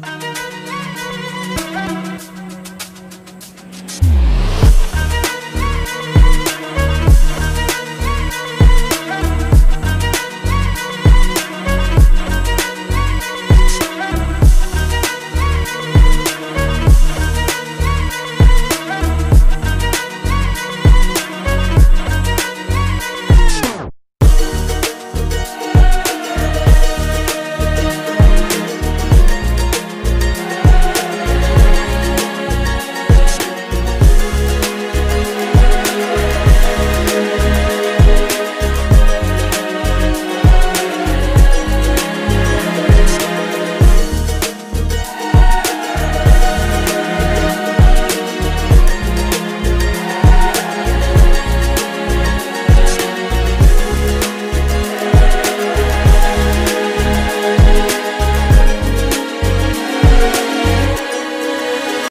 Bye.